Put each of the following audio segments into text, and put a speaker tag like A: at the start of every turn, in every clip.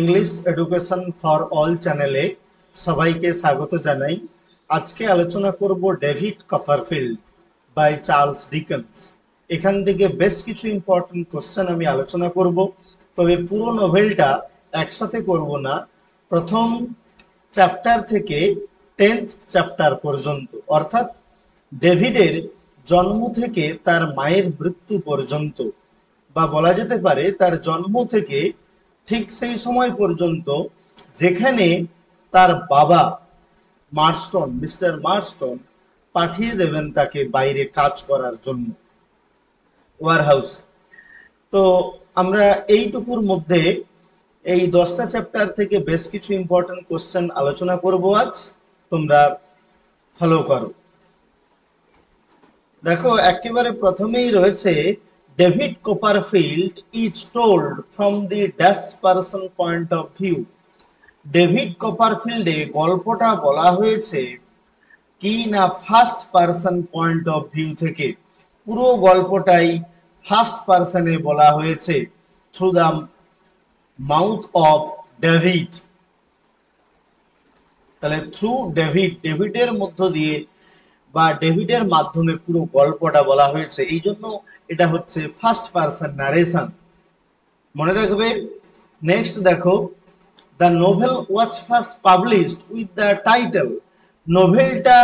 A: English education for all চ্যানেলে সবাইকে স্বাগত জানাই। আজকে আলোচনা করব David Copperfield by Charles Dickens. এখান থেকে বেশ কিছু ইম্পর্টেন্ট কোশ্চেন আমি আলোচনা করব, তবে পুরো নোভেলটা একসাথে করব না। প্রথম চ্যাপ্টার থেকে টেন্থ চ্যাপ্টার পর্যন্ত, অর্থাৎ ডেভিডের জন্ম থেকে তার মায়ের মৃত্যু পর্যন্ত, বা বলা যেতে পারে তার জন্ম থেকে ঠিক সেই সময় পর্যন্ত যেখানে তার বাবা মার্স্টন, মিস্টার মার্স্টন পাঠিয়ে দেবেন তাকে বাইরে কাজ করার জন্য ওয়ার হাউসে তো আমরা এইটুকুর মধ্যে এই দশটা চ্যাপ্টার থেকে বেশ কিছু ইম্পর্টেন্ট কোশ্চেন আলোচনা করব আজ। তোমরা ফলো করো। দেখো, একেবারে প্রথমেই রয়েছে David Copperfield is told from the dash person point of view David কোপারফিল্ডে গল্পটা বলা হয়েছে কি না first person point of view থেকে? পুরো গল্পটাই ফার্স্ট পার্সনে বলা হয়েছে through the mouth of David তাহলে থ্রু ডেভিড ডেভিডের মধ্য দিয়ে বা ডেভিডের মাধ্যমে পুরো গল্পটা বলা হয়েছে। এই জন্য এটা হচ্ছে ফার্স্ট পার্সন নারেশন মনে রাখবে নেক্সট দেখো the novel was first published with the title নোভেলটা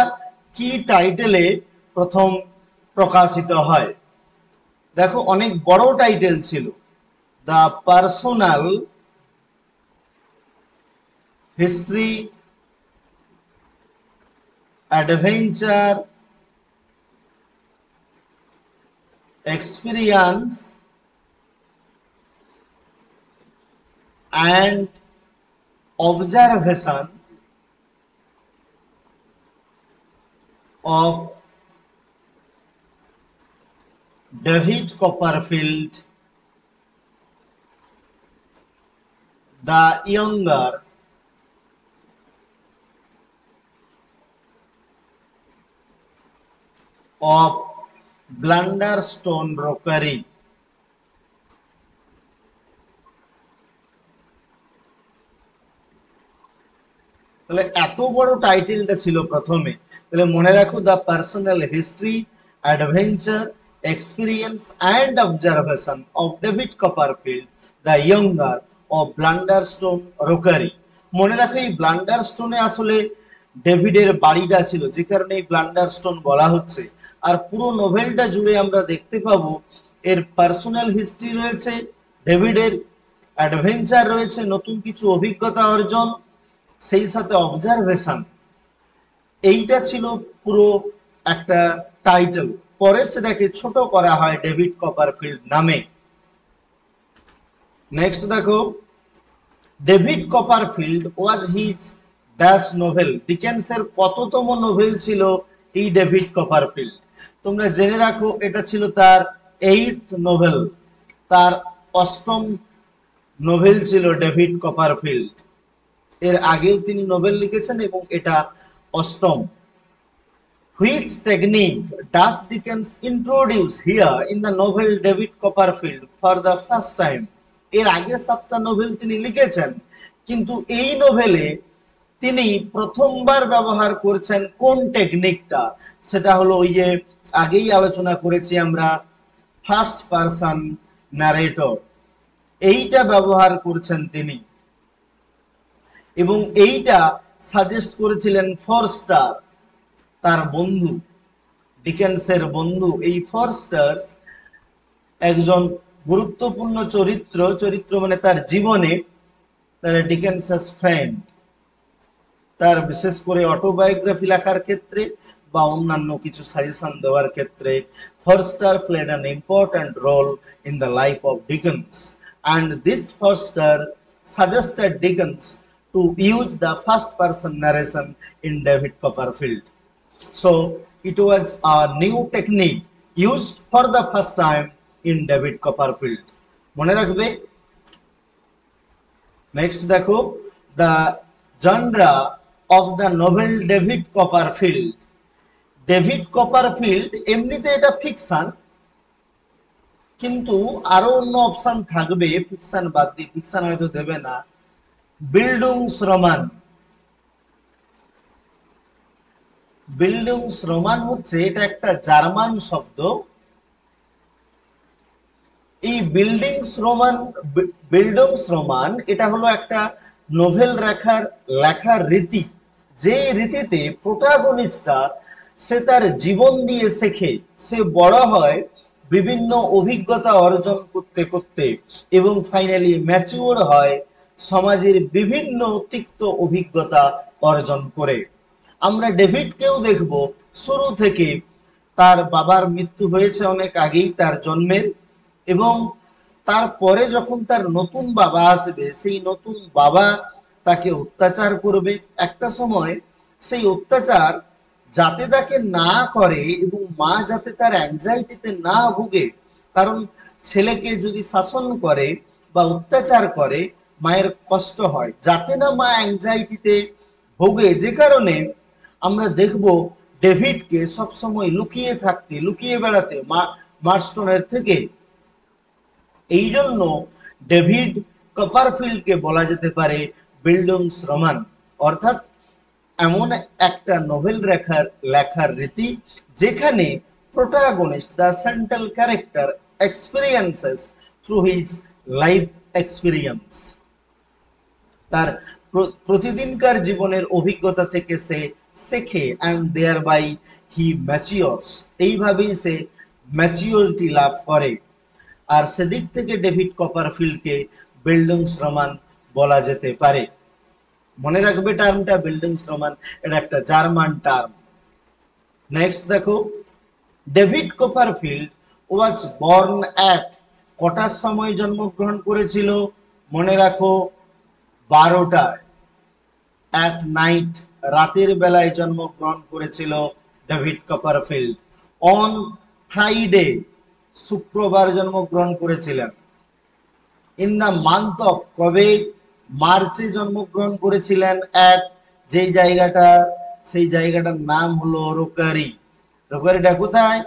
A: কি টাইটেলে প্রথম প্রকাশিত হয়? দেখো, অনেক বড় টাইটেল ছিল। The personal history adventure experience and observation of David Copperfield the younger of Blunderstone Rookery তাহলে এত বড় টাইটেলটা ছিল প্রথমে। তাহলে মনে রাখো the personal history adventure experience and observation of David Copperfield the younger of Blunderstone Rookery মনে রাখো এই ব্লান্ডারস্টোনে আসলে ডেভিডের বাড়িটা ছিল, যে কারণে এই ব্লান্ডারস্টোন বলা হচ্ছে। আর পুরো নোভেলটা জুড়ে আমরা দেখতে পাবো, এর পার্সোনাল হিস্ট্রি রয়েছে ডেভিডের অ্যাডভেঞ্চার রয়েছে, নতুন কিছু অভিজ্ঞতা অর্জন, সেই সাথে অবজারভেশন এইটা ছিল পুরো একটা টাইটেল পরে সেটাকে ছোট করা হয় ডেভিড কপারফিল্ড নামে। নেক্সট দেখো David Copperfield was his dash novel ডিকেন্সের কততম নোভেল ছিল এই ডেভিড কপারফিল্ড তোমরা জেনে রাখো, এটা ছিল তার এইট নোভেল তার অষ্টম নোভেল ছিল ডেভিড কপারফিল্ড। এর আগেও তিনি নোভেল লিখেছেন এবং এটা অষ্টম। Which technique did Dickens introduce here in the novel David Copperfield for the first time এর আগে সাতটা নোভেল তিনি লিখেছেন, কিন্তু এই নোভেলে তিনি প্রথমবার ব্যবহার করছেন কোন টেকনিকটা সেটা হলো ওই যে আগেই আলোচনা করেছি আমরা ফার্স্ট পারসন ন্যারেটর এইটা ব্যবহার করছেন তিনি। এবং এইটা সাজেস্ট করেছিলেন ফরস্টার তার বন্ধু, ডিকেন্সের বন্ধু। এই ফরস্টার একজন গুরুত্বপূর্ণ চরিত্র চরিত্র মানে তার জীবনে ডিকেন্সেস ফ্রেন্ড তার বিশেষ করে অটোবায়োগ্রাফি লেখার ক্ষেত্রে বা অন্যান্য কিছু সাজেশন দেওয়ার ক্ষেত্রে Forster played an important role in the life of Dickens and this Forster suggested Dickens to use the first person narration in David Copperfield so it was a new technique used for the first time in David Copperfield মনে রাখবে? Next দেখো the genre of the novel David Copperfield David Copperfield এমনিতে এটা fiction কিন্তু আরও অন্য option থাকবে fiction বাদ দিয়ে ফিকশন হয়তো দেবে না। বিল্ডুংস রোমান বিল্ডুংস রোমান হচ্ছে, এটা একটা জার্মান শব্দ। এই বিল্ডিংস রোমান বিল্ডিংস রোমান এটা হলো একটা নোভেল লেখার লেখার রীতি। যে রীতিতে প্রোটাগনিস্টটা সে তার জীবন দিয়ে শেখে, সে বড় হয় বিভিন্ন অভিজ্ঞতা অর্জন করতে করতে এবং ফাইনালি ম্যাচিওর হয় সমাজের বিভিন্ন তিক্ত অভিজ্ঞতা অর্জন করে। আমরা ডেভিডকেও দেখব শুরু থেকে তার বাবার মৃত্যু হয়েছে অনেক আগেই তার জন্মের এবং তারপরে যখন তার নতুন বাবা আসবে, সেই নতুন বাবা তাকে অত্যাচার করবে। একটা সময় সেই অত্যাচার যাতে তাকে না করে এবং মা যাতে তার অ্যাংজাইটিতে না ভুগে, কারণ ছেলেকে যদি শাসন করে বা অত্যাচার করে, মায়ের কষ্ট হয়। যাতে না মা অ্যাংজাইটিতে ভোগে, যে কারণে আমরা দেখব ডেভিডকে সবসময় লুকিয়ে থাকতে, লুকিয়ে বেড়াতে মা, মার্স্টনের থেকে। এই জন্য ডেভিড কপারফিল্ডকে বলা যেতে পারে বিল্ডিংস রোমান। অর্থাৎ এমন একটা নোভেল লেখার লেখার রীতি যেখানে protagonist the central character experiences through his life experience তার প্রতিদিনকার জীবনের অভিজ্ঞতা থেকে সে শেখে অ্যান্ড দেয়ার বাই হি ম্যাচিওরস এইভাবেই সে ম্যাচিওরিটি লাভ করে। আর সেদিক থেকে ডেভিড কপারফিল্ডকে বিল্ডিংস রোমান বলা যেতে পারে। মনে রাখবে টার্মটা বিল্ডিংস রোমান এটা একটা জার্মান টার্ম। নেক্সট দেখো, David Copperfield was born at কটার সময় জন্মগ্রহণ করেছিল? মনে রাখো, বারোটায়। অ্যাট নাইট, রাতের বেলায় জন্মগ্রহণ করেছিল ডেভিড কপারফিল্ড। অন ফ্রাইডে, শুক্রবার জন্মগ্রহণ করেছিলেন। ইন দ্য মান্থ অফ কবে? মার্চে জন্মগ্রহণ করেছিলেন এক, যেই জায়গাটা, সেই জায়গাটার নাম হলো রোকারি। রোকারিটা কোথায়?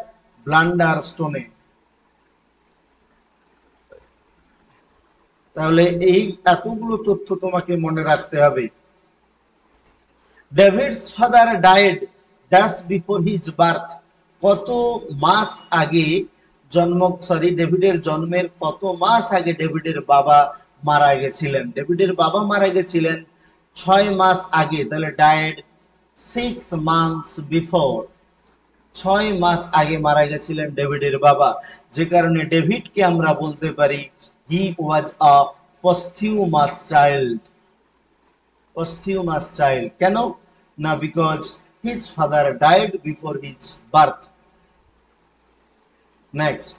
A: ব্লান্ডার স্টোনে। তাহলে এই এতগুলো তথ্য তোমাকে মনে রাখতে হবে। David's father died dash before his birth. কত মাস আগে জন্ম, সরি, ডেভিডের জন্মের কত মাস আগে ডেভিডের বাবা মারা গেছিলেন। ডেভিডের বাবা মারা গেছিলেন ছয় মাস আগে, তাহলে ডায়েড সিক্স মান্থস বিফোর ছয় মাস আগে মারা গেছিলেন ডেভিডের বাবা। যে কারণে ডেভিডকে আমরা বলতে পারি হি ওয়াজ আ পস্থিউমাস চাইল্ড পস্থিউমাস চাইল্ড কেন? না because his father died before his birth next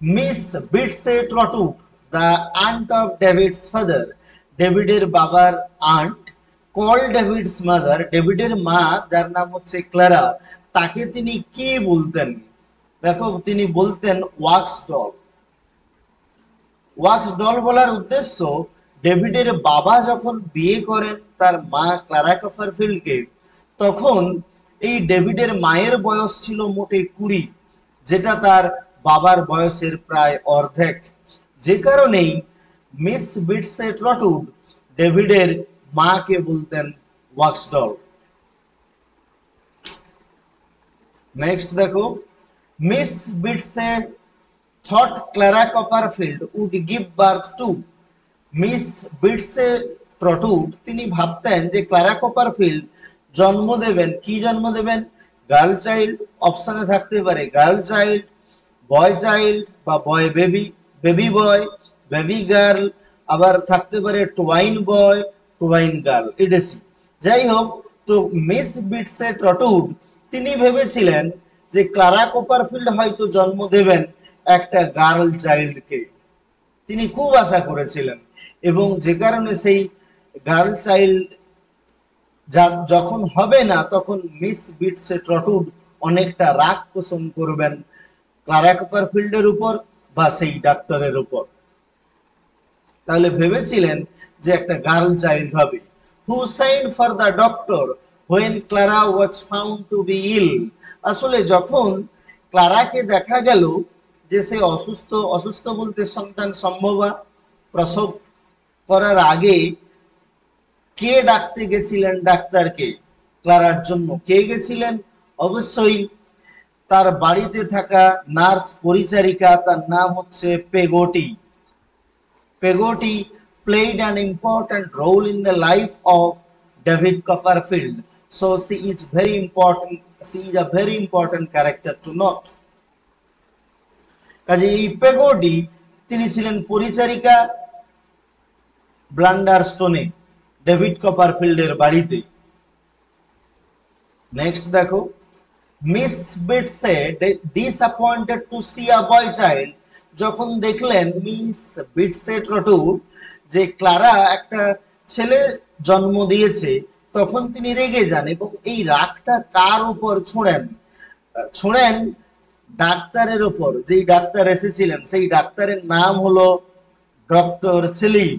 A: Miss Betsey Trotwood aunt of David's father ডেভিডের বাবার আন্ট কল ডেভিডস মাদার ডেভিডের মা যার নাম হচ্ছে ক্লারা তাকে তিনি কি বলতেন? দেখো, তিনি বলতেন ওয়াক্স ডল ওয়াক্স ডল বলার উদ্দেশ্য ডেভিডের বাবা যখন বিয়ে করেন, তার মা ক্লারা কফারফিল্ডকে তখন এই ডেভিডের মায়ের বয়স ছিল মোটে কুড়ি, যেটা তার বাবার বয়সের প্রায় অর্ধেক। যে কারণেই মিস বিটসে ট্রটুড ডেভিডের মাকে বলতেন ওয়াক্সডল নেক্সট দেখো, Miss Betsey thought Clara Copperfield would give birth to. Miss Betsey Trotwood তিনি ভাবতেন যে ক্লারা কপারফিল্ড জন্ম দেবেন, কি জন্ম দেবেন? গার্ল চাইল্ড, অপশানে থাকতে পারে গার্ল চাইল্ড, বয় চাইল্ড বা boy baby. Baby boy, baby girl, আবার থাকতে পারে টোয়াইন বয়, টোয়াইন গার্ল ইডেসি যাই হোক, তো মিস বিটসে ট্রটুড তিনি ভেবেছিলেন যে ক্লারা কোপারফিল্ড হয়তো জন্ম দেবেন একটা গার্ল চাইল্ডকে। তিনি খুব আশা করেছিলেন, এবং যে কারণে সেই গার্ল চাইল্ড যখন হবে না, তখন মিস বিটসে ট্রটুড অনেকটা রাগ পোষণ করবেন ক্লারা কোপারফিল্ডের উপর। বা সেই ডাক্তারের উপর। তাহলে ভেবেছিলেন যে একটা গার্ল চাইল্ড হবে। Who sent for the doctor when Clara was found to be ill আসলে যখন ক্লারাকে দেখা গেল যে সে অসুস্থ অসুস্থ বলতে সন্তান সম্ভবা, প্রসব করার আগে কে ডাকতে গেছিলেন ডাক্তারকে? ক্লারার জন্য। কে গেছিলেন? অবশ্যই তার বাড়িতে থাকা নার্স পরিচারিকা, তার নাম হচ্ছে Peggotty. Peggotty played an important role in the life of David Copperfield so she is very important she is a very important character to note কাজে এই পেগোটি, তিনি ছিলেন পরিচারিকা ব্লান্ডারস্টোনে ডেভিড কপার ফিল্ডের বাড়িতে। নেক্সট দেখো। Miss Betsey disappointed to see a boy child যখন দেখলেন miss বিটসে ট্রটুর যে ক্লারা একটা ছেলে জন্ম দিয়েছে, তখন তিনি রেগে যান এবং এই রাগটা কার উপর ছোঁড়েন? ছোঁড়েন ডাক্তারের উপর, যেই ডাক্তার এসেছিলেন, সেই ডাক্তারের নাম হলো ডক্টর চিলিভ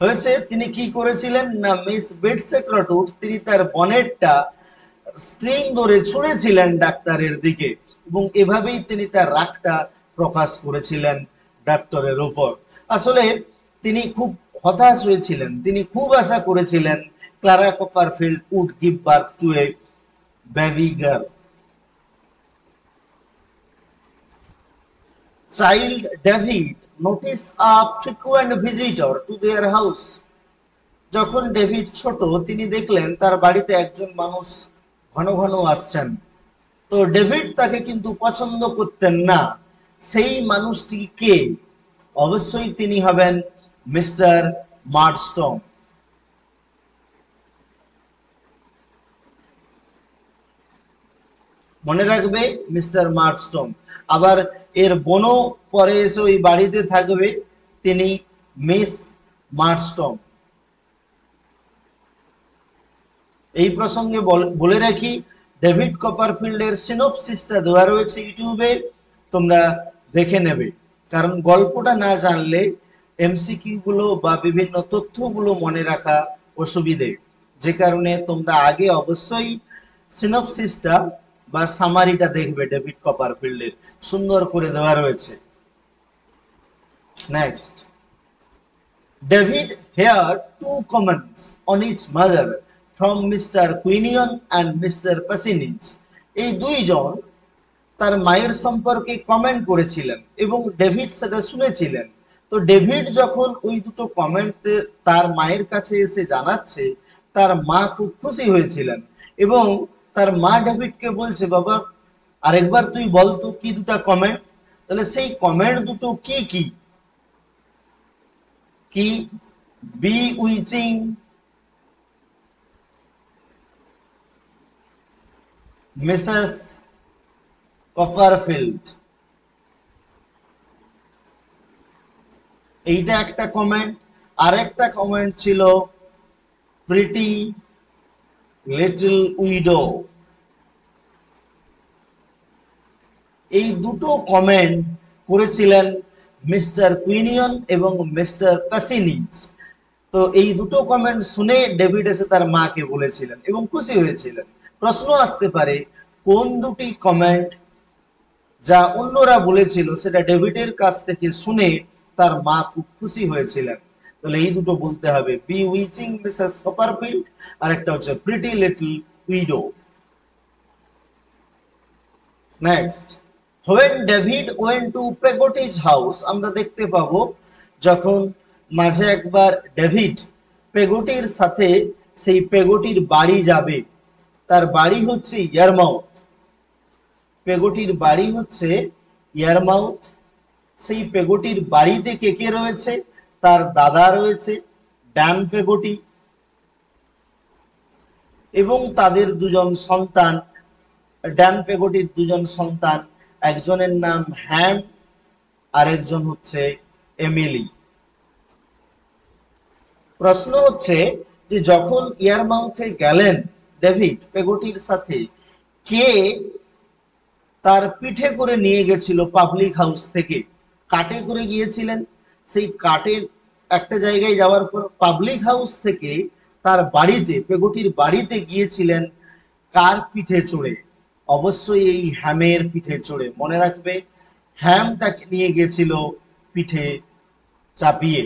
A: হয়েছে, তিনি কি করেছিলেন? না, মিস বেটসেট্রটুর তিনি তার বনেটটা স্ট্রিং ধরে ছুঁড়েছিলেন ডাক্তারের দিকে এবং এভাবেই তিনি তার রাগটা প্রকাশ করেছিলেন ডাক্তারের উপর আসলে তিনি খুব হতাশ হয়েছিলেন, তিনি খুব আশা করেছিলেন Clara Copperfield would give birth to a baby girl. Child David noticed a frequent visitor to their house. যখন ডেভিড ছোট, তিনি দেখলেন তার বাড়িতে একজন মানুষ ঘন ঘন আসছেন। তো ডেভিড তাকে কিন্তু পছন্দ করতেন না। সেই মানুষটি কে? অবশ্যই তিনি হবেন মিস্টার মার্ডস্টম মনে রাখবে মিস্টার মার্ডস্টম আবার এর বোনও পরে এসে ওই বাড়িতে থাকবে, তিনি মিস মার্ডস্টম এই প্রসঙ্গে বলে রাখি, ডেভিড কপারফিল্ডের সিনোপসিসটা দেওয়া রয়েছে ইউটিউবে, তোমরা দেখে নেবে। কারণ গল্পটা না জানলে এমসিকিউ গুলো বা বিভিন্ন তথ্যগুলো মনে রাখা অসুবিধে। যে কারণে তোমরা আগে অবশ্যই সিনোপসিসটা বা সামারিটা দেখবে ডেভিড কপারফিল্ডের সুন্দর করে দেওয়া রয়েছে। Next David hear two comments on his mother from Mr Quinion and Mr Passnidge এই দুইজন তার মায়ের সম্পর্কে কমেন্ট করেছিলেন এবং ডেভিড সেটা শুনেছিলেন। তো ডেভিড যখন ওই দুটো কমেন্ট তার মায়ের কাছে এসে জানাচ্ছে, তার মা খুব খুশি হয়েছিলেন এবং তার মা ডেভিডকে বলছে, বাবা, আরেকবার তুই বল তো কি দুটা কমেন্ট তাহলে সেই কমেন্ট দুটো কি কি? কি? বি উইচিং মিসেস কপারফিল্ড এইটা একটা কমেন্ট আরেকটা কমেন্ট ছিল প্রিটি লিটল উইডো এই দুটো কমেন্ট করেছিলেন মিস্টার কুইনিয়ন এবং মিস্টার প্যাসিনিজ তো এই দুটো কমেন্ট শুনে ডেভিড এসে তার মাকে বলেছিলেন এবং খুশি হয়েছিলেন। প্রশ্ন আসতে পারে, কোন দুটি কমেন্ট যা অন্যরা বলেছিল সেটা ডেভিডের কাছ থেকে শুনে তার মা খুব খুশি হয়েছিলেন? তাহলে এই দুটো বলতে হবে। বি উইচিং মিসেস কপারফিল্ড আর একটা হচ্ছে pretty little widow next when David went to Peggotty's house আমরা দেখতে পাবো যখন মাঝে একবার ডেভিড পেগোটির সাথে সেই পেগোটির বাড়ি যাবে। তার বাড়ি হচ্ছে ইয়ারমাউথ পেগোটির বাড়ি হচ্ছে ইয়ারমাউথ সেই পেগোটির বাড়িতে কে কে রয়েছে? তার দাদা রয়েছে ড্যান পেগোটি এবং তাদের দুজন সন্তান ড্যান পেগোটির দুজন সন্তান, একজনের নাম হ্যাম, আরেকজন হচ্ছে এমিলি। প্রশ্ন হচ্ছে যে যখন ইয়ারমাউথে গেলেন ডেভিড পেগোটির সাথে, কে তার পিঠে করে নিয়ে গেছিল পাবলিক হাউস থেকে? কাটে করে গিয়েছিলেন সেই কাটের একটা জায়গায় যাওয়ার পর পাবলিক হাউস থেকে তার বাড়িতে, পেগোটির বাড়িতে গিয়েছিলেন কার পিঠে চড়ে? অবশ্যই এই হ্যামের পিঠে চড়ে। মনে রাখবে, হ্যাম তাকে নিয়ে গেছিল পিঠে চাপিয়ে।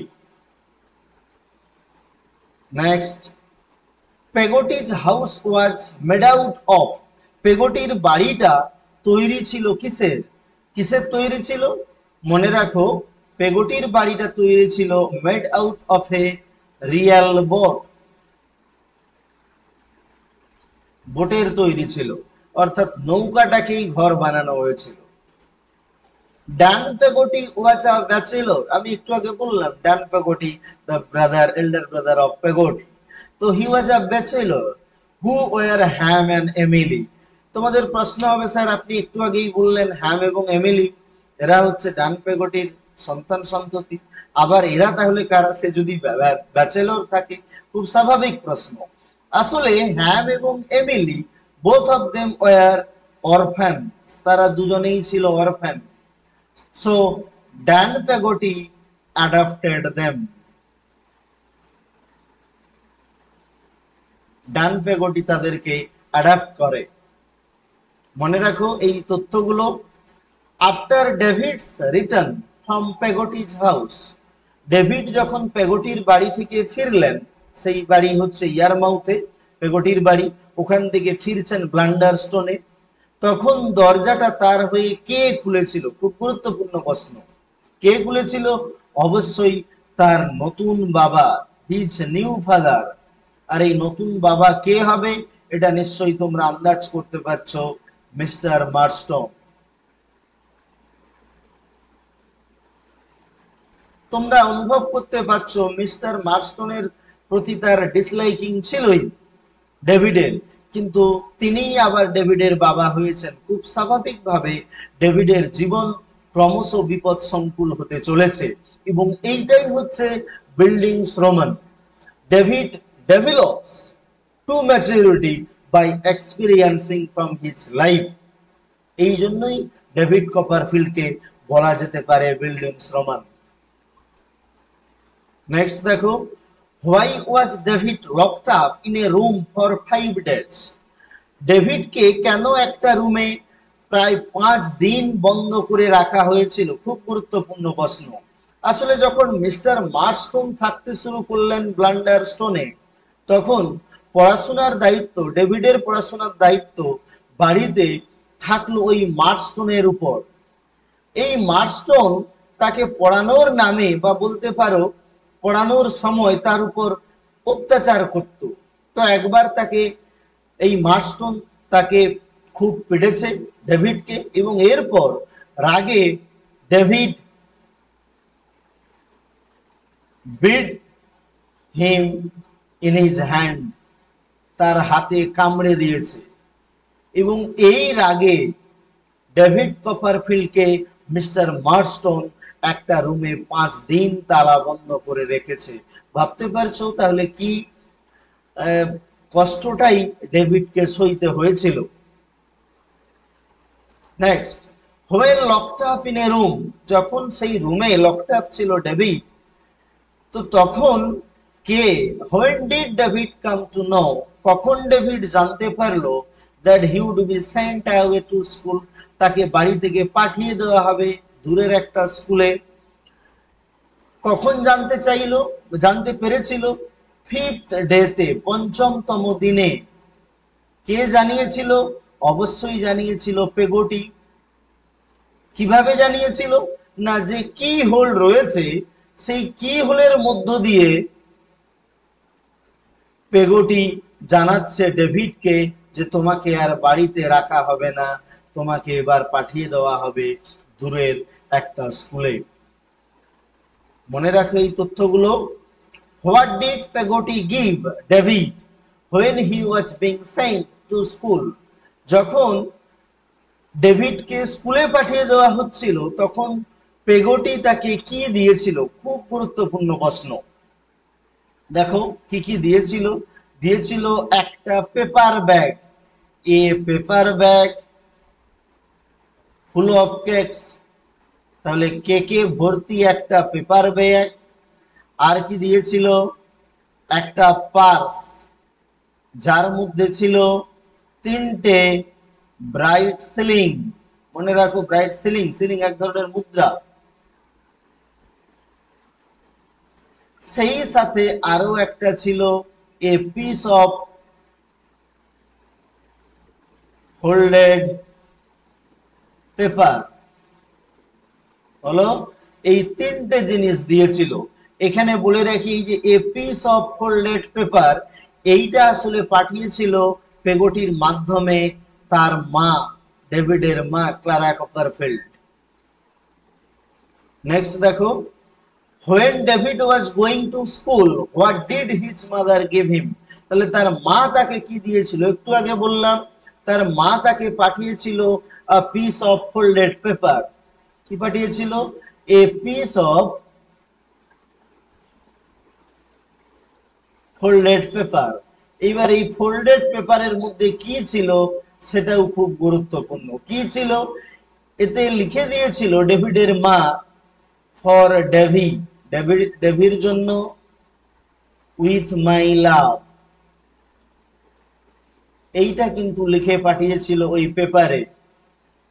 A: Next Peggotty's house was made out of. পেগোটির বাড়িটা তৈরি ছিল কিসের? কিসের তৈরি ছিল? মনে রাখো পেগোটির বাড়িটা তৈরি ছিল made out of a real boat. বোটের তৈরি ছিল। অর্থাৎ নৌকাটাকেই ঘর বানানো হয়েছিল। Dan Peggotty was a bachelor. আমি একটু আগে বললাম, Dan Peggotty the brother, elder brother of Peggotty. তো he was a bachelor. Who were Ham and Emily. তোমাদের প্রশ্ন হবে, স্যার, আপনি একটু আগেই বললেন হ্যাম এবং এমিলি। এরা হচ্ছে ডান পেগোটির সন্তান সন্ততি। আবার এরা তাহলে কারা? সে যদি ব্যাচেলর থাকে, খুব স্বাভাবিক প্রশ্ন। আসলে হ্যাম এবং Emily both of them were orphan তারা দুজনেই ছিল orphan so Dan Peggotty adopted them Dan Peggotty তাদেরকে অ্যাডাপ্ট করে। মনে রাখো এই তথ্যগুলো। After David's return from Peggotty's house David যখন পেগোটির বাড়ি থেকে ফিরলেন, সেই বাড়ি হচ্ছে ইয়ারমাউথে পেগোটির বাড়ি, ওখান থেকে ফিরছেন ব্লান্ডার স্টোনে তখন দরজাটা তার হয়ে কে খুলেছিল? খুব গুরুত্বপূর্ণ প্রশ্ন। কে খুলেছিল? অবশ্যই তার নতুন বাবা হিজ নিউ ফাদার আর এই নতুন বাবা কে হবে? এটা নিশ্চয়ই তোমরা আন্দাজ করতে পারছ, মিস্টার মার্স্টন। তোমরা অনুভব করতে পারছ, মিস্টার মার্স্টনের প্রতি তার ডিসলাইকিং ছিলই ডেভিডের। কিন্তু তিনিই আবার ডেভিডের বাবা হয়েছেন। খুব স্বাভাবিকভাবে ডেভিডের জীবন ক্রমশ বিপদ সংকুল হতে চলেছে এবং এইটাই হচ্ছে Bildungsroman. David develops to maturity by experiencing from his life এই জন্যই ডেভিড কপারফিল্ডকে বলা যেতে পারে বিল্ডিং শ্রমণ। নেক্সট দেখো why was David locked up in a room for five days ডেভিডকে কেন একটা রুমে প্রায় পাঁচ দিন বন্ধ করে রাখা হয়েছিল? খুব গুরুত্বপূর্ণ প্রশ্ন। আসলে যখন মিস্টার মার্স্টোন থাকতে শুরু করলেন ব্লান্ডার স্টোনে তখন পড়াশোনার দায়িত্ব, ডেভিডের পড়াশোনার দায়িত্ব বাড়িতে থাকল ওই মার্স্টোনের উপর। এই মার্স্টোন তাকে পড়ানোর নামে বা বলতে পারো পড়ানোর সময় তার উপর অত্যাচার করত। তো একবার তাকে এই মার্স্টোন তাকে খুব পেটেছে ডেভিডকে এবং এরপর রাগে David bit him in his hand তার হাতে কামড়ে দিয়েছে এবং এই রাগে ডেভিড কপারফিল্ডকে মিস্টার মার্স্টোন একটা রুমে পাঁচ দিন তালা বন্ধ করে রেখেছে। ভাবতে পারছ তাহলে কি কষ্টটাই ডেভিডকে সইতে হয়েছিল? Next when locked up in a room. যখন সেই রুমে লকড আপ ছিল ডেভিড, তো তখন কে, when did David come to know? কখন ডেভিড জানতে পারল that he would be sent away to school তাকে বাড়ি থেকে পাঠিয়ে দেওয়া হবে। দূরের একটা স্কুলে কখন জানতে চাইলো, জানতে পেরেছিল? ফিফথ ডেতে পঞ্চমতম দিনে। কে জানিয়েছিল? অবশ্যই জানিয়েছিল পেগোটি। কীভাবে জানিয়েছিল? না, যে কি হোল রয়েছে, সেই কি হোলের মধ্য দিয়ে পেগোটি জানাচ্ছে ডেভিডকে যে তোমাকে আর বাড়িতে রাখা হবে না, তোমাকে এবার পাঠিয়ে দেওয়া হবে। দূরের একটা স্কুলে। মনে রাখো এই তথ্যগুলো? What did Peggotty give David when he was being sent to school? যখন ডেভিডকে স্কুলে পাঠিয়ে দেওয়া হচ্ছিল, তখন পেগোটি তাকে কি দিয়েছিল? খুব গুরুত্বপূর্ণ প্রশ্ন। দেখো, কি কি দিয়েছিল? দিয়েছিল একটা paper bag. A paper bag full of cakes তাহলে কেকে ভর্তি একটা পেপার ব্যাগ আর কি দিয়েছিল? একটা পার্স। যার মধ্যে ছিল তিনটে ব্রাইট সিলিং মনে রাখো ব্রাইট সিলিং সিলিং এক ধরনের মুদ্রা। সেই সাথে আরও একটা ছিল a piece of folded paper. হলো এই তিনটে জিনিস দিয়েছিল। এখানে বলে রাখি যে a piece of folded paper এইটা আসলে পাঠিয়েছিল পেগোটির মাধ্যমে তার মা, ডেভিডের মা, ক্লারা কপারফিল্ড। নেক্সট দেখো, when David was going to school what did his mother give him তাহলে তার মা তাকে কি দিয়েছিল? একটু আগে বললাম, তার মা তাকে পাঠিয়েছিল a piece of folded paper কি পাঠিয়েছিল? A piece of folded paper এবার এই ফোল্ডেড পেপারের মধ্যে কি ছিল? সেটাও খুব গুরুত্বপূর্ণ। কি ছিল? এতে লিখে দিয়েছিল ডেভিডের মা ফর ডেভি। ডেভিড ডেভির জন্য উইথ মাই লাভ। এইটা কিন্তু লিখে পাঠিয়েছিল ওই পেপারে।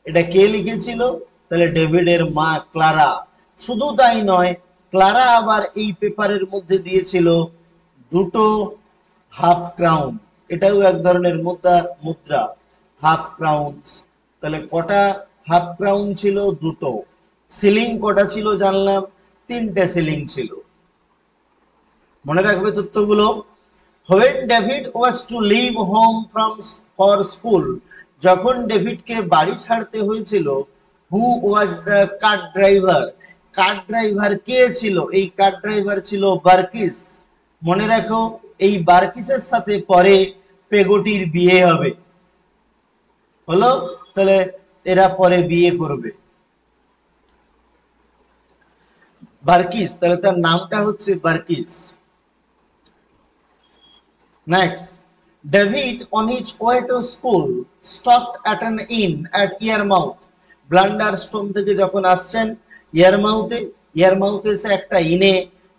A: এটা কে লিখেছিল? তাহলে ডেভিডের মা ক্লারা। শুধু তাই নয়, ক্লারা আবার এই পেপারের মধ্যে দিয়েছিল দুটো হাফ ক্রাউন। এটাও এক ধরনের মুদ্রা মুদ্রা, হাফ ক্রাউন তাহলে কটা হাফ ক্রাউন ছিল? দুটো। সিলিং কটা ছিল জানলাম? তিনটে সিলিং ছিল। মনে রাখবে তথ্যগুলো? When David was to leave home from for school যখন ডেভিডকে বাড়ি ছাড়তে হয়েছিল who was the car driver car driver কে ছিল? এই কার ড্রাইভার ছিল বার্কিস। মনে রাখো, এই বার্কিসের সাথে পরে পেগোটির বিয়ে হবে। হলো? তাহলে এরা পরে বিয়ে করবে। বার্কিস, তাহলে তার নামটা হচ্ছে Barkis. Next David on his way to school stopped at an inn at Yarmouth Blunderstone থেকে যখন আসছেন ইয়ারমাউথে ইয়ারমাউথে এসে একটা ইনে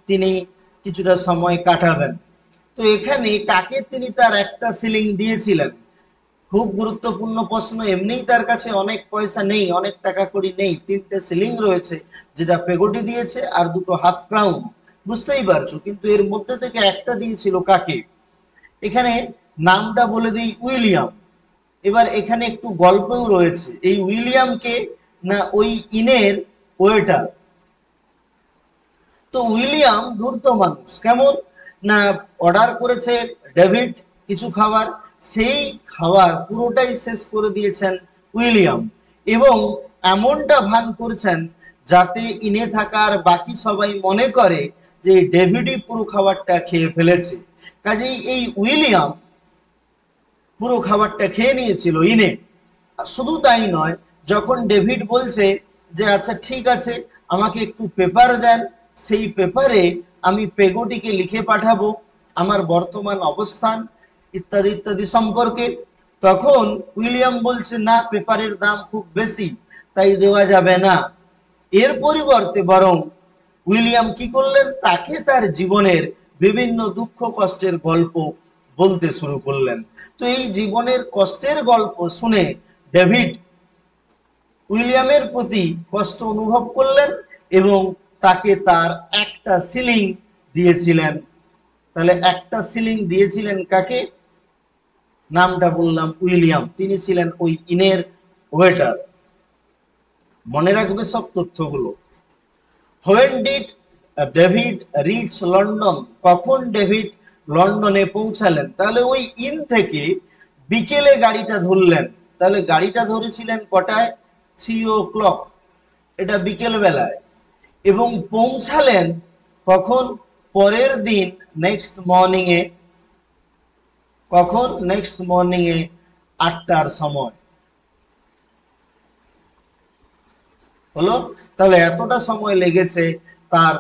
A: তিনি কিছুটা সময় কাটাবেন। তো এখানে কাকে তিনি তার একটা সিলিং দিয়েছিলেন? খুব গুরুত্বপূর্ণ প্রশ্ন, এমনিই তার কাছে অনেক পয়সা নেই, অনেক টাকা করি নেই, তিনটে সিলিং রয়েছে, যেটা পেগোটি দিয়েছে আর দুটো হাফ ক্রাউন বুঝতেই পারছ, কিন্তু এর মধ্যে থেকে একটা দিয়েছিল কাকে? এখানে নামটা বলে দিই উইলিয়াম। এবার এখানে একটু গল্পও রয়েছে। এই উইলিয়ামকে না ওই ইনের ওয়েটার তো উইলিয়াম ধূর্ত মানুষ। কেমন? না অর্ডার করেছে ডেভিড কিছু খাবার, সেই খাবার পুরোটাই শেষ করে দিয়েছেন উইলিয়াম। এবং এমনটা ভান করছেন যাতে ইনে থাকার বাকি সবাই মনে করে যে ডেভিডই পুরো খাবারটা খেয়ে ফেলেছে। কাজেই এই উইলিয়াম পুরো খাবারটা খেয়ে নিয়েছিল ইনে। শুধু তাই নয়, যখন ডেভিড বলছে যে আচ্ছা ঠিক আছে, আমাকে একটু পেপার দেন সেই পেপারে আমি পেগোটিকে লিখে পাঠাবো, আমার বর্তমান অবস্থান, ইত্যাদি ইত্যাদি সম্পর্কে। তখন উইলিয়াম বলছে, না, পেপারের দাম খুব বেশি, তাই দেওয়া যাবে না। এর পরিবর্তে বরং উইলিয়াম কি করলেন? তাকে তার জীবনের বিভিন্ন দুঃখ কষ্টের গল্প বলতে শুরু করলেন। তো এই জীবনের কষ্টের গল্প শুনে ডেভিড উইলিয়ামের প্রতি কষ্ট অনুভব করলেন এবং তাকে তার একটা সিলিং দিয়েছিলেন। তাহলে একটা সিলিং দিয়েছিলেন কাকে? নামটা বললাম উইলিয়াম। তিনি ছিলেন ওই ইনের ওয়েটার। মনে রাখবে সব তথ্যগুলো। When did David reach London কখন ডেভিড লন্ডনে পৌঁছালেন। তাহলে ওই ইন থেকে বিকেলে গাড়িটা ধরলেন। তাহলে গাড়িটা ধরেছিলেন কটায়? থ্রি ও ক্লক এটা বিকেল বেলায় এবং পৌঁছালেন কখন? পরের দিন নেক্সট মর্নিং এ কখন? নেক্সট মর্নিং এ আটটার সময়। হলো? তাহলে এতটা সময় লেগেছে তার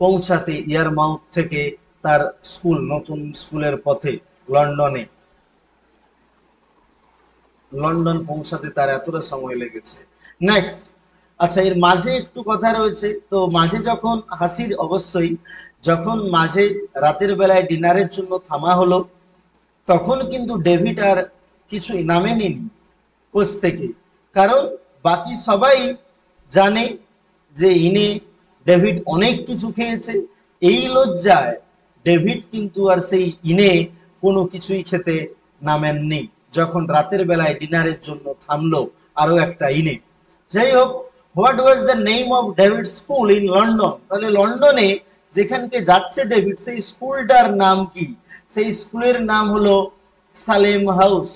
A: পৌঁছাতে ইয়ারমাউথ থেকে। তার স্কুল, নতুন স্কুলের পথে লন্ডনে। লন্ডন পৌঁছাতে তার এতটা সময় লেগেছে। নেক্সট আচ্ছা এর মাঝে একটু কথা রয়েছে। তো মাঝে যখন হাসির অবশ্যই, যখন মাঝে রাতের বেলায় ডিনারের জন্য থামা হলো, তখন কিন্তু ডেভিড আর কিছুই নামেনি কোচ থেকে। কারণ বাকি সবাই জানে যে ইনে ডেভিড অনেক কিছু খেয়েছে। এই লজ্জায় ডেভিড কিন্তু আর সেই ইনে কোনো কিছুই খেতে নামেননি যখন রাতের বেলায় ডিনারের জন্য থামলো আরও একটা ইনে। যাই হোক, what was the name of David school in London? তাহলে লন্ডনে যেখানকে যাচ্ছে ডেভিড, সেই স্কুলটার নাম কি? সেই স্কুলের নাম হলো সালেম হাউস।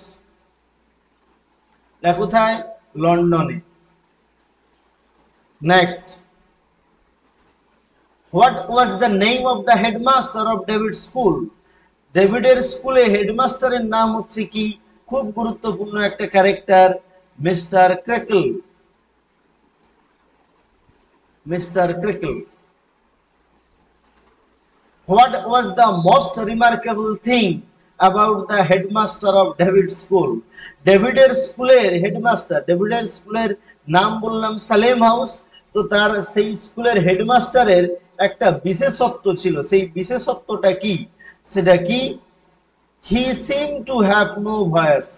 A: কোথায়? লন্ডনে। Next. What was the name of the headmaster of David school ডেভিডের স্কুলে হেডমাস্টারের নাম হচ্ছে কি? খুব গুরুত্বপূর্ণ একটা character Mr Creakle Mr Creakle What was the most remarkable thing about the headmaster of David school? ডেভিডের স্কুলের হেডমাস্টার ডেভিডের স্কুলের নাম বললাম সালেম হাউস তো তার সেই স্কুলের হেডমাস্টারের একটা বিশেষত্ব ছিল। সেই বিশেষত্বটা কি? সেটা কি? He seem to have no voice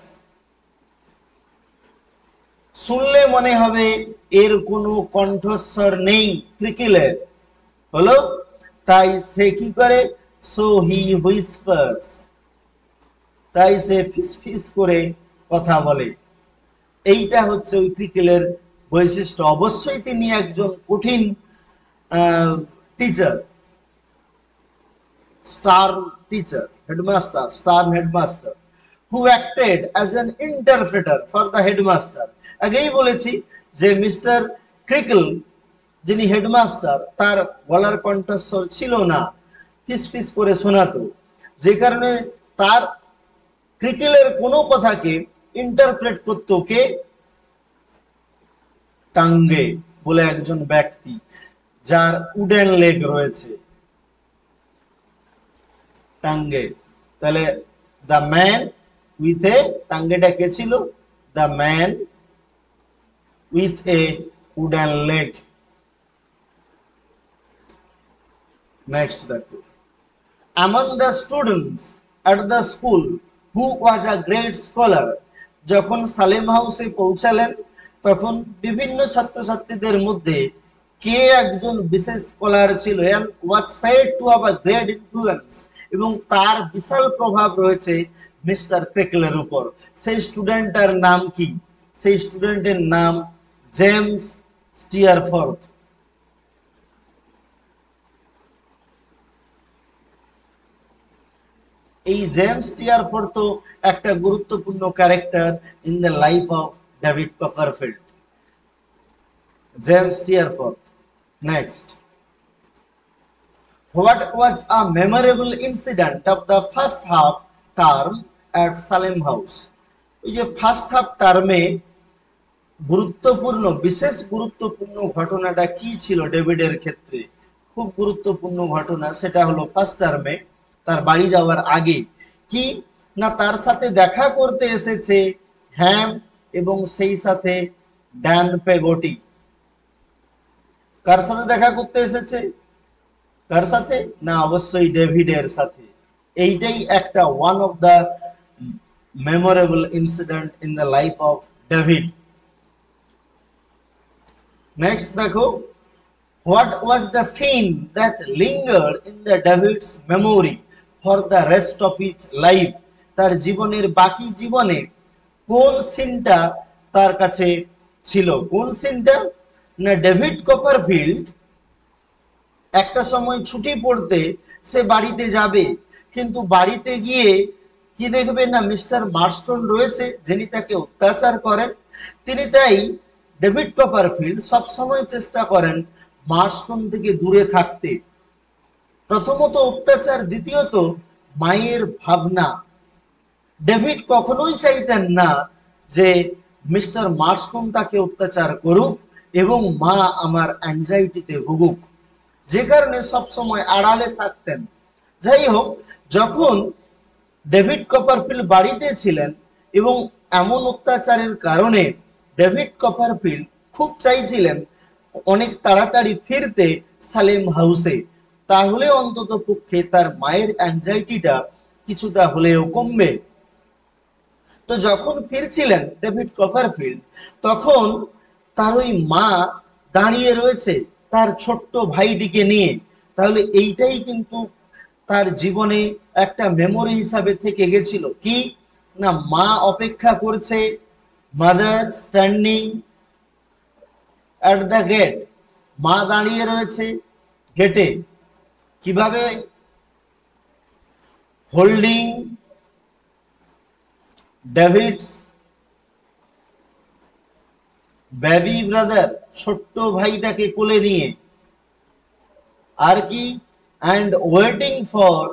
A: শুনলে মনে হবে এর কোনো কণ্ঠস্বর নেই ক্রিকিলের হলো? তাই সে কি করে? সো হি হুইসপার্স তাই সে ফিস ফিস করে কথা বলে। এইটা হচ্ছে ওই ক্রিকেলের বৈশিষ্ট্য। অবশ্যই তিনি একজন কঠিন teacher stern teacher headmaster stern headmaster who acted as an interpreter for the headmaster আগেই বলেছি যে মিস্টার ক্রিকল যিনি হেডমাস্টার তার গলার কণ্ঠস্বর ছিল না। ফিস ফিস করে শোনাতো। যে কারণে তার ক্রিকেলের কোনো কথাকে ইন্টারপ্রেট করত কে? টাঙ্গে বলে একজন ব্যক্তি। যার উডেন লেগ রয়েছে। টাঙ্গে। তাহলে, দ্য ম্যান উইথ এ টাঙ্গেটা কে ছিল? The man with a wooden leg next দেখো। Among the students at the school who was a great scholar, যখন সালেম হাউসে পৌঁছালেন, তখন বিভিন্ন ছাত্রছাত্রীদের মধ্যে কে একজন বিশেষ স্কলার ছিল and was said to have a great এবং তার বিশাল প্রভাব রয়েছে মিস্টার ক্রেকলের উপর। সেই স্টুডেন্টের নাম কি? সেই স্টুডেন্টের নাম জেমস স্টিয়ারফোর্থ এই জেমস টিয়ারফোর্ড তো একটা গুরুত্বপূর্ণ character in the life of David Copperfield James Steerforth next What was a memorable incident of the first half term at Salem House? ওই যে ফার্স্ট হাফ টার্মে গুরুত্বপূর্ণ, বিশেষ গুরুত্বপূর্ণ ঘটনাটা কি ছিল ডেভিডের ক্ষেত্রে? খুব গুরুত্বপূর্ণ ঘটনা, সেটা হলো ফার্স্ট টার্মে তার বাড়ি যাওয়ার আগে। কি? না, তার সাথে দেখা করতে এসেছে হ্যাম এবং সেই সাথে ড্যান পেগোটি। কার সাথে দেখা করতে এসেছে? কার সাথে? না, অবশ্যই ডেভিডের সাথে। এইটাই একটা one of the memorable incident in the life of David next দেখো what was the scene that lingered in the David's memory for the rest of his life তার জীবনের বাকি জীবনে কোন সিনটা তার কাছে ছিল? কোন সিনটা না ডেভিড কপারফিল্ড একটা সময় ছুটি পড়তে সে বাড়িতে যাবে, কিন্তু বাড়িতে গিয়ে কি দেখবে না, মিস্টার মার্স্টন রয়েছে, যিনি তাকে অত্যাচার করেন। তিনি তাই ডেভিড কপারফিল্ড সবসময় চেষ্টা করেন মার্স্টন থেকে দূরে থাকতে। প্রথমত অত্যাচার, দ্বিতীয়ত মায়ের ভাবনা। ডেভিড কখনোই চাইতেন না যে মিস্টার মার্স্টন তাকে অত্যাচার করুক। এবং মা আমার অ্যাংজাইটিতে ভুগুক। যে কারণে সবসময় আড়ালে থাকতেন। যাই হোক, যখন ডেভিড কপারফিল্ড বাড়িতে ছিলেন এবং এমন অত্যাচারের কারণে ডেভিড কপারফিল্ড খুব চাইছিলেন অনেক তাড়াতাড়ি ফিরতে সালেম হাউসে, তাহলে অন্তত পক্ষে তার মায়ের অ্যাংজাইটিটা কিছুটা হলেও কমবে। তো যখন ফিরছিলেন ডেভিড কপারফিল্ড, তখন তার ওই মা দাঁড়িয়ে রয়েছে তার ছোট্ট ভাইটিকে নিয়ে। তাহলে এইটাই কিন্তু তার জীবনে একটা মেমোরি হিসাবে থেকে গেছিল। কি? না, মা অপেক্ষা করছে mother standing at the gate মা দাঁড়িয়ে রয়েছে গেটে কীভাবে? হোল্ডিং ডেভিডস বেবি ব্রাদার, ছোট্ট ভাইটাকে কোলে নিয়ে। আর কি? অ্যান্ড ওয়েটিং ফর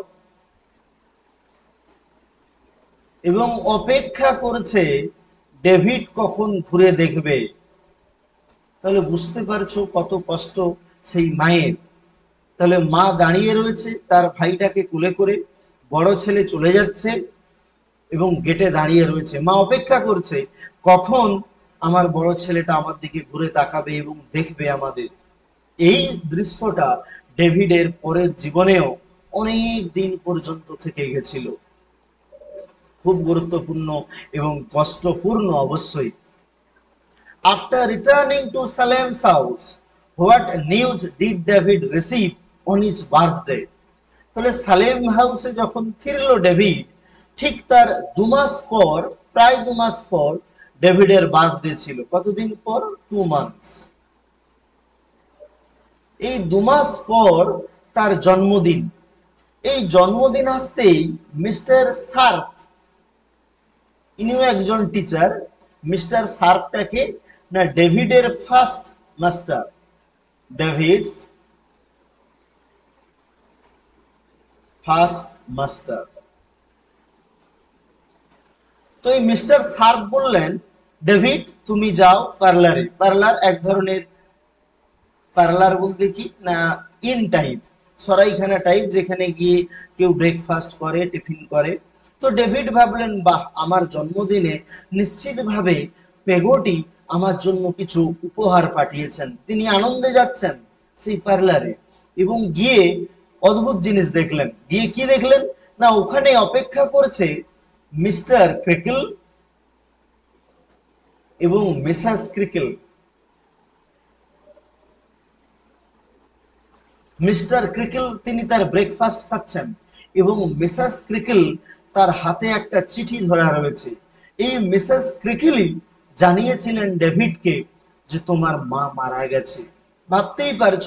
A: এবং অপেক্ষা করছে ডেভিড কখন ঘুরে দেখবে। তাহলে বুঝতে পারছ কত কষ্ট সেই মায়ের। তাহলে মা দাঁড়িয়ে রয়েছে তার ভাইটাকে কোলে করে, বড় ছেলে চলে যাচ্ছে এবং গেটে দাঁড়িয়ে রয়েছে। মা অপেক্ষা করছে কখন আমার বড় ছেলেটা আমার দিকে ঘুরে তাকাবে এবং দেখবে আমাদের। এই দৃশ্যটা ডেভিডের পরের জীবনেও অনেক দিন পর্যন্ত থেকে গেছিল। খুব গুরুত্বপূর্ণ এবং কষ্টপূর্ণ অবশ্যই। After returning to Salem's house what news did David receive on his birthday তাহলে সালেম হাউসে যখন ফিরলো ডেভিড, ঠিক তার দু মাস পর, প্রায় দু মাস পর ডেভিডের বার্থডে ছিল। কতদিন পর? টু মান্থস এই দু মাস পর তার জন্মদিন। এই জন্মদিন আসতেই মিস্টার সার্ফ, ইনিও একজন টিচার, মিস্টার সার্ফটাকে না ডেভিডের first master David's first master. তো এই মিস্টার সার্ফ বললেন ডেভিড তুমি যাও পার্লারে পার্লার এক ধরনের পার্লার বলতে কি? না ইন টাইপ সরাইখানা টাইপ যেখানে গিয়ে কেউ ব্রেকফাস্ট করে টিফিন করে। তো ডেভিড ভাবলেন, বাহ, আমার জন্মদিনে নিশ্চিতভাবে পেগোটি আমার জন্য কিছু উপহার পাঠিয়েছেন। তিনি আনন্দে যাচ্ছেন সেই পার্লারে এবং গিয়ে অদ্ভুত জিনিস দেখলেন। গিয়ে কি দেখলেন? না, ওখানে অপেক্ষা করছে মিস্টার ক্রিকেল এবং মিসাস ক্রিকেল মিস্টার ক্রিকেল, তিনি তার ব্রেকফাস্ট খাচ্ছেন এবং মিসাস ক্রিকেল তার হাতে একটা চিঠি ধরা রয়েছে। এই মিসেস ক্রিকেলই জানিয়েছিলেন ডেভিডকে যে তোমার মা মারা গেছে। ভাবতেই পারছ,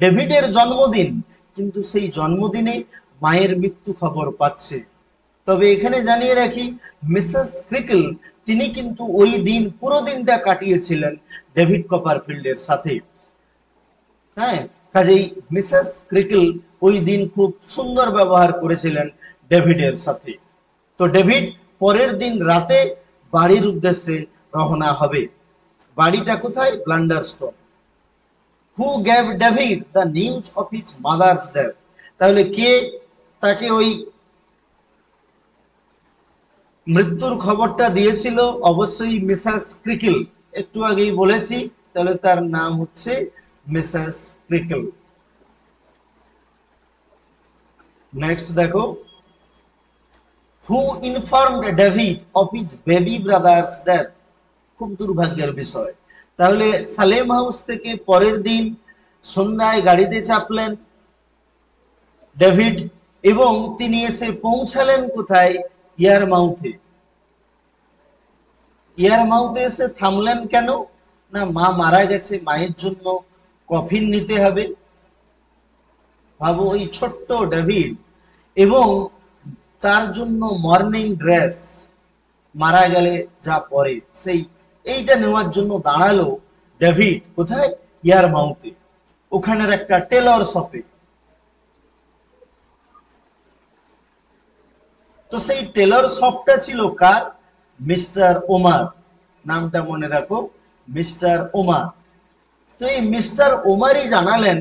A: ডেভিডের জন্মদিন, কিন্তু সেই জন্মদিনে মায়ের মৃত্যু খবর পাচ্ছে। তবে এখানে জানিয়ে রাখি মিসেস ক্রিকেল তিনি কিন্তু ওই দিন পুরো দিনটা কাটিয়েছিলেন ডেভিড কপারফিল্ডের সাথে। হ্যাঁ কাজেই মিসেস ক্রিকেল ওই দিন খুব সুন্দর ব্যবহার করেছিলেন ডেভিডের সাথে। তো ডেভিড পরের দিন রাতে বাড়ির উদ্দেশ্যে রওনা হবে। বাড়িটা কোথায়? Blunderstone. Who gave David the news of his mother's death তাহলে কে তাকে ওই মৃত্যুর খবরটা দিয়েছিল অবশ্যই মিসেস ক্রিকেল। একটু আগেই বলেছি, তাহলে তার নাম হচ্ছে মিসেস ক্রিকেল। নেক্সট দেখো। Who informed David of his baby brother's death খুব দুর্ভাগ্যের বিষয়। তাহলে সালেম হাউস থেকে পরের দিন সন্ধ্যায় গাড়িতে চাপলেন ডেভিড এবং তিনি এসে পৌঁছালেন কোথায়? ইয়ার মাউথে। ইয়ার মাউথে এসে থামলেন কেন? না, মা মারা গেছে, মায়ের জন্য কফিন নিতে হবে। ভাবো, ওই ছোট্ট ডেভিড এবং তার জন্য মর্নিং ড্রেস মারা গেলে যা পরে। সেই, এইটা নেওয়ার জন্য দাঁড়াল ডেভিড কোথায়? ইয়ার মাউথে। ওখানের একটা টেলর শপে। তো সেই টেলর শপটা ছিল কার? মিস্টার ওমার। নামটা মনে রাখো, মিস্টার ওমার। তো এই মিস্টার ওমারই জানালেন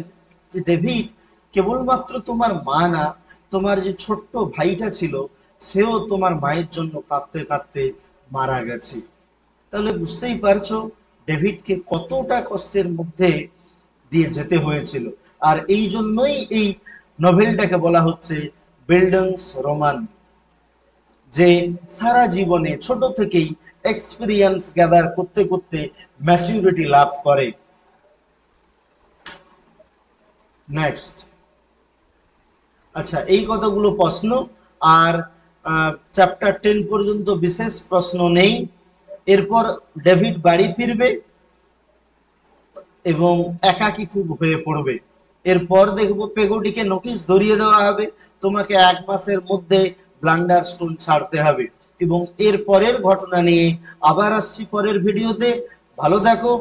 A: যে, ডেভিড, কেবলমাত্র তোমার মা না, তোমার যে ছোট্ট ভাইটা ছিল, সেও তোমার মায়ের জন্য কাঁদতে কাঁদতে মারা গেছে। তাহলে বুঝতেই পারছ, ডেভিডকে কতটা কষ্টের মধ্যে দিয়ে যেতে হয়েছিল। আর এই জন্যই এই নভেলটাকে বলা হচ্ছে বিল্ডিংস রোমান। যে সারা জীবনে ছোট থেকেই এক্সপিরিয়েন্স গ্যাদার করতে করতে ম্যাচিউরিটি লাভ করে। নেক্সট আচ্ছা এই কতগুলো প্রশ্ন? আর চ্যাপ্টার টেন পর্যন্ত বিশেষ প্রশ্ন নেই। এরপর ডেভিড বাড়ি ফিরবে এবং একাকি খুব হয়ে পড়বে। এরপর দেখব পেগোটিকে নোটিশ ধরিয়ে দেওয়া হবে। তোমাকে এক মাসের মধ্যে ব্লান্ডার স্টোন ছাড়তে হবে। এবং এর পরের ঘটনা নিয়ে আবার আসছি পরের ভিডিওতে। ভালো থাকো।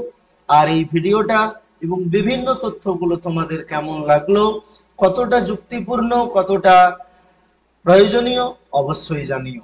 A: আর এই ভিডিওটা এবং বিভিন্ন তথ্যগুলো তোমাদের কেমন লাগল, কতটা যুক্তিপূর্ণ, কতটা প্রয়োজনীয়, অবশ্যই জানিও।